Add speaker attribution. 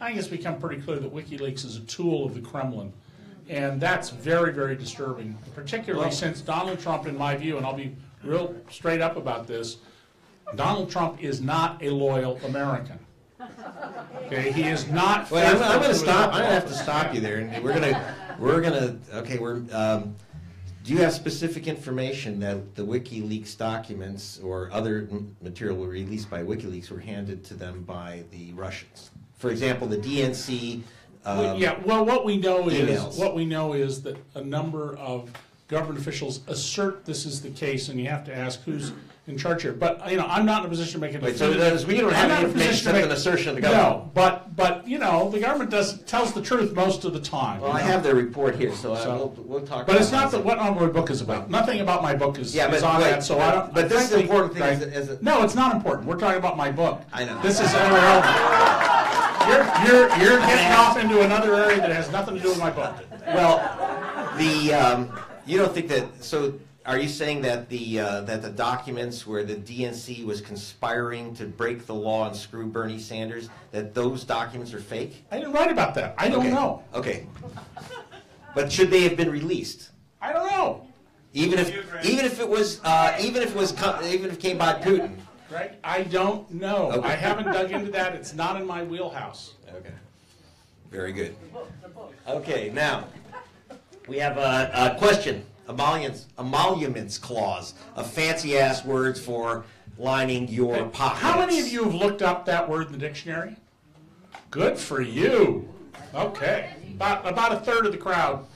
Speaker 1: I think it's become pretty clear that WikiLeaks is a tool of the Kremlin. And that's very, very disturbing, particularly since Donald Trump, in my view, and I'll be real straight up about this, Donald Trump is not a loyal American. Okay, he is not.
Speaker 2: Well, I'm, I'm gonna stop, I'm gonna have to stop you there, and we're gonna, we're gonna, okay, we're, um, do you have specific information that the WikiLeaks documents or other material released by WikiLeaks were handed to them by the Russians? For example, the DNC, um,
Speaker 1: Yeah, well, what we know is,
Speaker 2: emails.
Speaker 1: what we know is that a number of government officials assert this is the case, and you have to ask who's in charge here. But, you know, I'm not in a position to make a
Speaker 2: Wait, so
Speaker 1: definitive.
Speaker 2: does- we don't have any information except
Speaker 1: make-
Speaker 2: an assertion of the government?
Speaker 1: No, but, but, you know, the government does, tells the truth most of the time.
Speaker 2: well, I
Speaker 1: know?
Speaker 2: have their report here, so I-
Speaker 1: So-
Speaker 2: we'll, we'll talk. About it.
Speaker 1: But it's not
Speaker 2: that.
Speaker 1: that what my book is about. Nothing about my book is,
Speaker 2: Yeah,
Speaker 1: is
Speaker 2: but
Speaker 1: on
Speaker 2: wait,
Speaker 1: that, so I don't.
Speaker 2: but this is
Speaker 1: frankly,
Speaker 2: important thing
Speaker 1: right?
Speaker 2: is it- is it-
Speaker 1: No, it's not important. We're talking about my book.
Speaker 2: I know.
Speaker 1: This is irrelevant. You're, you're, you're getting off into another area that has nothing to do with my book.
Speaker 2: Well, the, um, you don't think that, so are you saying that the, uh, that the documents where the DNC was conspiring to break the law and screw Bernie Sanders, that those documents are fake?
Speaker 1: I didn't write about that. I don't
Speaker 2: Okay,
Speaker 1: know.
Speaker 2: Okay. But should they have been released?
Speaker 1: I don't know.
Speaker 2: Even if, even if it was, uh, even if it was, even if it came by Putin?
Speaker 1: Right? I don't know.
Speaker 2: Okay.
Speaker 1: I haven't dug into that. It's not in my wheelhouse.
Speaker 2: Okay. Very good. Okay, now, we have a, a question, emoluments, emoluments clause, a fancy ass words for lining your pockets.
Speaker 1: How many of you have looked up that word in the dictionary? Good for you. Okay. About, about a third of the crowd.